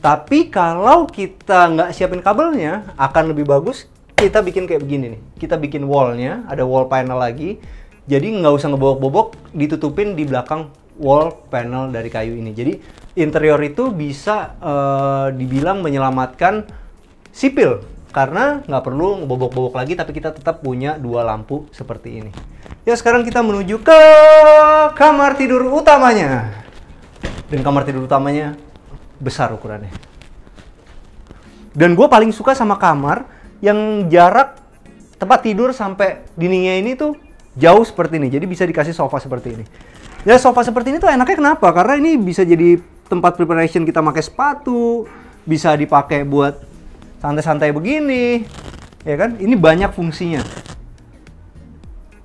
Tapi kalau kita nggak siapin kabelnya, akan lebih bagus kita bikin kayak begini nih. Kita bikin wallnya, ada wall panel lagi. Jadi nggak usah ngebobok-bobok, ditutupin di belakang wall panel dari kayu ini. Jadi interior itu bisa uh, dibilang menyelamatkan sipil karena nggak perlu ngebobok-bobok lagi tapi kita tetap punya dua lampu seperti ini. Ya sekarang kita menuju ke kamar tidur utamanya. Dan kamar tidur utamanya besar ukurannya. Dan gue paling suka sama kamar yang jarak tempat tidur sampai dindingnya ini tuh jauh seperti ini. Jadi bisa dikasih sofa seperti ini. Ya sofa seperti ini tuh enaknya kenapa? Karena ini bisa jadi tempat preparation kita pakai sepatu, bisa dipakai buat santai-santai begini, ya kan? Ini banyak fungsinya.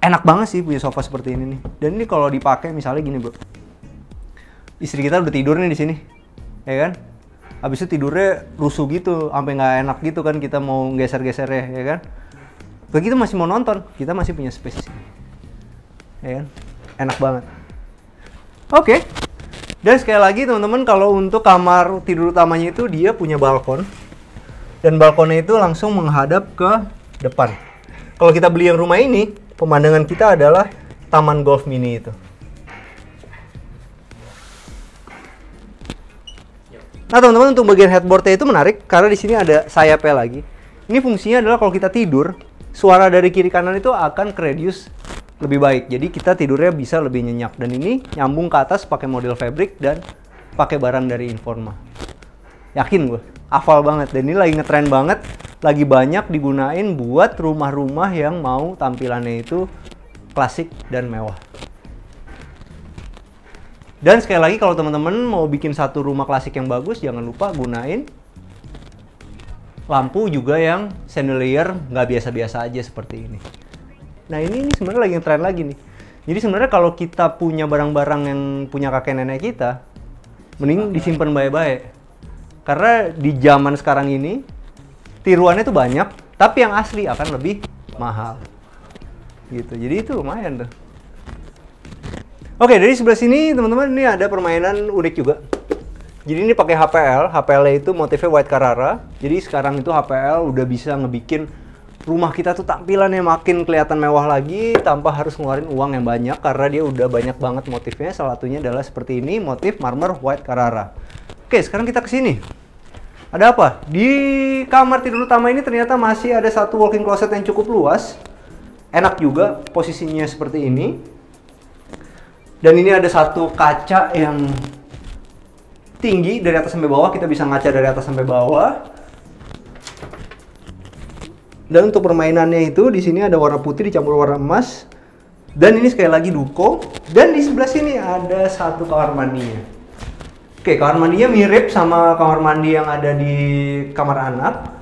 Enak banget sih punya sofa seperti ini nih. Dan ini kalau dipakai misalnya gini bro, istri kita udah tidur nih di sini, ya kan? Habis itu tidurnya rusuh gitu, sampai nggak enak gitu kan kita mau geser-geser ya, ya kan? Begitu masih mau nonton, kita masih punya space sini, ya kan? Enak banget. Oke. Okay. Dan sekali lagi teman-teman kalau untuk kamar tidur utamanya itu dia punya balkon. Dan balkonnya itu langsung menghadap ke depan. Kalau kita beli yang rumah ini, pemandangan kita adalah taman golf mini itu. Nah teman-teman untuk bagian headboardnya itu menarik karena di sini ada sayapnya lagi. Ini fungsinya adalah kalau kita tidur, suara dari kiri kanan itu akan ke radius lebih baik. Jadi kita tidurnya bisa lebih nyenyak. Dan ini nyambung ke atas pakai model fabric dan pakai barang dari Informa. Yakin gue, hafal banget. Dan ini lagi ngetren banget, lagi banyak digunain buat rumah-rumah yang mau tampilannya itu klasik dan mewah. Dan sekali lagi kalau teman-teman mau bikin satu rumah klasik yang bagus, jangan lupa gunain lampu juga yang chandelier nggak biasa-biasa aja seperti ini. Nah ini, ini sebenarnya lagi yang tren lagi nih. Jadi sebenarnya kalau kita punya barang-barang yang punya kakek nenek kita, mending disimpan baik-baik. Karena di zaman sekarang ini tiruannya tuh banyak, tapi yang asli akan lebih mahal. Gitu. Jadi itu lumayan tuh. Oke, dari sebelah sini teman-teman ini ada permainan unik juga. Jadi ini pakai HPL, HPL itu motifnya White Carrara. Jadi sekarang itu HPL udah bisa ngebikin rumah kita tuh tampilannya makin kelihatan mewah lagi tanpa harus ngeluarin uang yang banyak karena dia udah banyak banget motifnya. Salah satunya adalah seperti ini, motif marmer white Carrara. Oke, sekarang kita ke sini. Ada apa? Di kamar tidur utama ini ternyata masih ada satu walk-in closet yang cukup luas. Enak juga posisinya seperti ini. Dan ini ada satu kaca yang tinggi dari atas sampai bawah. Kita bisa ngaca dari atas sampai bawah dan untuk permainannya itu di sini ada warna putih dicampur warna emas. Dan ini sekali lagi duko. Dan di sebelah sini ada satu kamar mandinya. Oke, kamar mandinya mirip sama kamar mandi yang ada di kamar anak.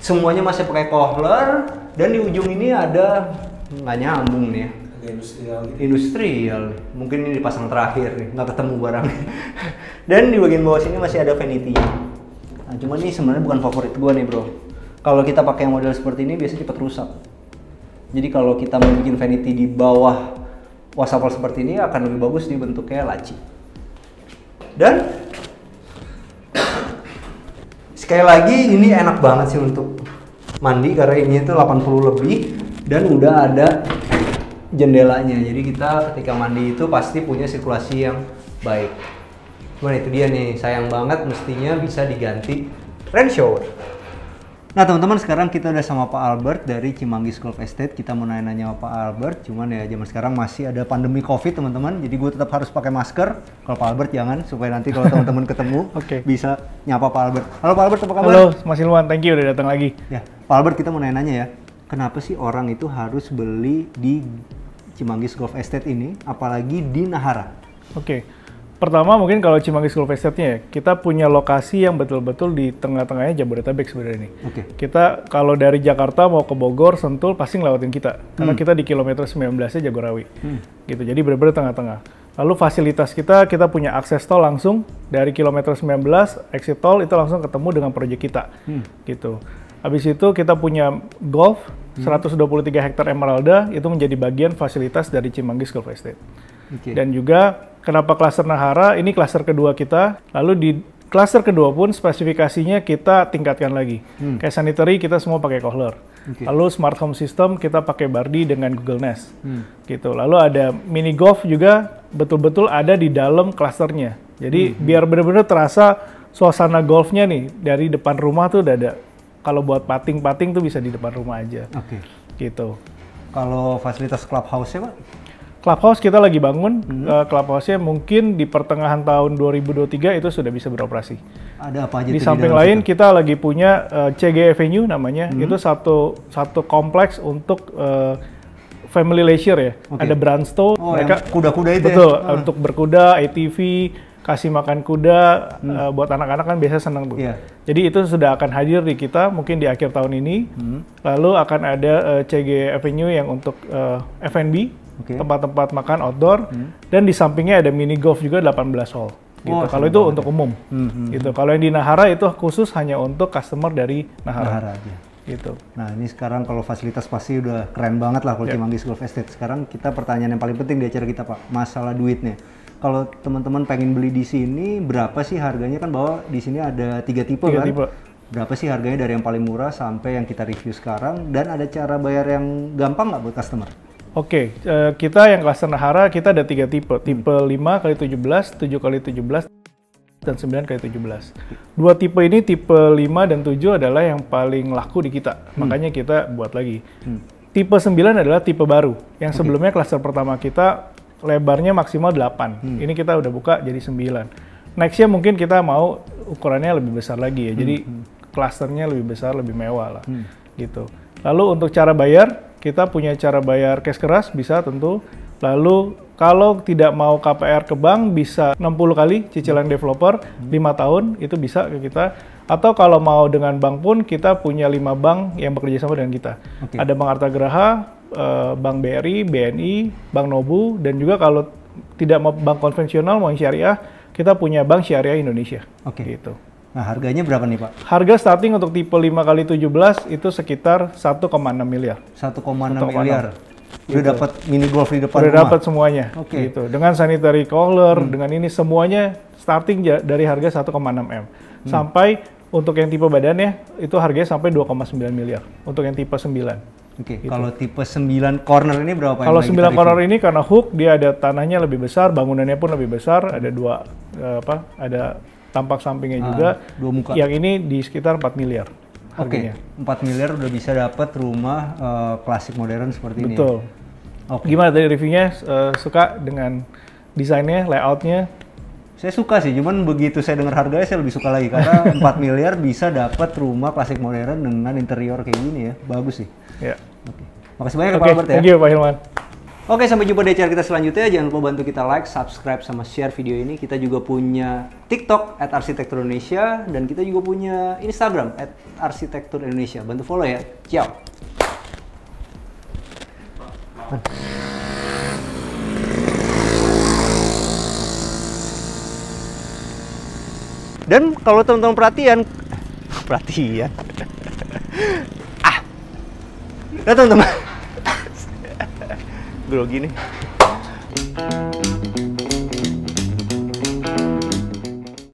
Semuanya masih pakai kohler dan di ujung ini ada nggak nyambung nih ya. industrial gitu. Industrial. Mungkin ini dipasang terakhir nih, nggak ketemu barangnya. dan di bagian bawah sini masih ada vanity. Nah, cuman ini sebenarnya bukan favorit gua nih, Bro kalau kita pakai model seperti ini biasanya cepat rusak. Jadi kalau kita mau bikin vanity di bawah wastafel seperti ini akan lebih bagus di bentuknya laci. Dan sekali lagi ini enak banget sih untuk mandi karena ini itu 80 lebih dan udah ada jendelanya. Jadi kita ketika mandi itu pasti punya sirkulasi yang baik. Cuman itu dia nih, sayang banget mestinya bisa diganti rain shower. Nah teman-teman sekarang kita udah sama Pak Albert dari Cimanggis Golf Estate. Kita mau nanya-nanya sama Pak Albert, cuman ya zaman sekarang masih ada pandemi COVID teman-teman. Jadi gue tetap harus pakai masker. Kalau Pak Albert jangan, supaya nanti kalau teman-teman ketemu Oke. bisa nyapa Pak Albert. Halo Pak Albert, apa kabar? Halo, Mas Ilwan, thank you udah datang lagi. Ya, Pak Albert kita mau nanya-nanya ya. Kenapa sih orang itu harus beli di Cimanggis Golf Estate ini, apalagi di Nahara? Oke, Pertama mungkin kalau Cimanggis Golf Estate-nya ya, kita punya lokasi yang betul-betul di tengah-tengahnya Jabodetabek sebenarnya nih. Oke. Kita kalau dari Jakarta mau ke Bogor, Sentul pasti ngelewatin kita. Karena Hmm. kita di kilometer 19-nya Jagorawi. Gitu. Jadi benar-benar tengah-tengah. Lalu fasilitas kita, kita punya akses tol langsung dari kilometer 19, exit tol itu langsung ketemu dengan proyek kita. Hmm. Gitu. Habis itu kita punya golf 123 hektar Emeralda itu menjadi bagian fasilitas dari Cimanggis Golf Estate. Oke. Dan juga kenapa klaster Nahara ini klaster kedua kita. Lalu di klaster kedua pun spesifikasinya kita tingkatkan lagi. Kayak sanitary kita semua pakai Kohler. Oke. Lalu smart home system kita pakai Bardi dengan Google Nest. Hmm. Gitu. Lalu ada mini golf juga betul-betul ada di dalam klasternya. Jadi biar benar-benar terasa suasana golfnya nih dari depan rumah tuh udah ada. Kalau buat pating-pating tuh bisa di depan rumah aja. Oke. Gitu. Kalau fasilitas clubhouse-nya, Pak? Clubhouse kita lagi bangun. Eh, clubhouse-nya mungkin di pertengahan tahun 2023 itu sudah bisa beroperasi. Ada apa aja Di samping dalam lain situ? kita lagi punya eh, CG Avenue namanya. Itu satu satu kompleks untuk eh, family leisure ya. Oke. Ada Brandstow, Oh, mereka kuda-kuda itu betul ya? Ah. untuk berkuda, ATV, kasih makan kuda eh, buat anak-anak kan biasa senang tuh. Hmm. Iya. Jadi itu sudah akan hadir di kita mungkin di akhir tahun ini. Hmm. Lalu akan ada eh, CG Avenue yang untuk eh, F&B, Hmm. tempat-tempat makan outdoor, dan di sampingnya ada mini golf juga 18 hole. Gitu. Wah, Kalau itu banget untuk ya. umum. Hmm, hmm, Gitu. Kalau yang di Nahara itu khusus hanya untuk customer dari Nahara. Nahara aja. Gitu. Nah ini sekarang kalau fasilitas pasti udah keren banget lah kalau Ya. Cimanggis Golf Estate. Sekarang kita pertanyaan yang paling penting di acara kita Pak, masalah duitnya. Kalau teman-teman pengen beli di sini, berapa sih harganya kan bahwa di sini ada tiga tipe Tiga kan? tipe. Berapa sih harganya dari yang paling murah sampai yang kita review sekarang? Dan ada cara bayar yang gampang nggak buat customer? Oke, eh, kita yang cluster Nahara kita ada tiga tipe. Hmm. Tipe 5 kali 17, 7 kali 17, dan 9 kali 17. Dua tipe ini, tipe 5 dan 7 adalah yang paling laku di kita. Makanya kita buat lagi. Hmm. Tipe 9 adalah tipe baru. Yang sebelumnya cluster pertama kita lebarnya maksimal 8. Hmm. Ini kita udah buka jadi 9. Nextnya mungkin kita mau ukurannya lebih besar lagi ya. Jadi klasternya lebih besar, lebih mewah lah. Hmm. Gitu. Lalu untuk cara bayar, kita punya cara bayar cash keras bisa tentu. Lalu kalau tidak mau KPR ke bank bisa 60 kali cicilan developer 5 tahun itu bisa ke kita. Atau kalau mau dengan bank pun kita punya 5 bank yang bekerja sama dengan kita. Oke. Ada Bank Artagraha, eh, Bank BRI, BNI, Bank Nobu dan juga kalau tidak mau bank konvensional mau yang syariah, kita punya Bank Syariah Indonesia. Oke. Gitu. Nah harganya berapa nih Pak? Harga starting untuk tipe 5 kali 17 itu sekitar 1,6 miliar. 1,6 1,6. miliar. Udah dapat mini golf di depan Udah dapat semuanya. Oke. Hmm. Gitu. Dengan sanitary cooler, dengan ini semuanya starting dari harga 1,6 M. Hmm. Sampai untuk yang tipe badannya itu harganya sampai 2,9 miliar untuk yang tipe 9. Oke, kalau tipe 9 corner ini berapa Kalau lagi 9 kita review? corner ini karena hook dia ada tanahnya lebih besar, bangunannya pun lebih besar, ada dua eh, apa? Ada tampak sampingnya Ah, juga. dua muka. Yang ini di sekitar 4 miliar Oke, harganya. 4 miliar udah bisa dapat rumah eh, klasik modern seperti ini. ya? Betul. Oke. Gimana tadi reviewnya? Eh, suka dengan desainnya, layoutnya? Saya suka sih, cuman begitu saya dengar harganya saya lebih suka lagi karena 4 miliar bisa dapat rumah klasik modern dengan interior kayak gini ya. Bagus sih. Ya. Oke. Makasih banyak ya Oke, Pak Albert ya. thank you Pak Hilman. Oke, sampai jumpa di acara kita selanjutnya. Jangan lupa bantu kita like, subscribe, sama share video ini. Kita juga punya TikTok at Arsitektur Indonesia dan kita juga punya Instagram at Arsitektur Indonesia. Bantu follow ya. Ciao. Dan kalau teman-teman perhatian, perhatian, ah, ya teman-teman, grogi nih.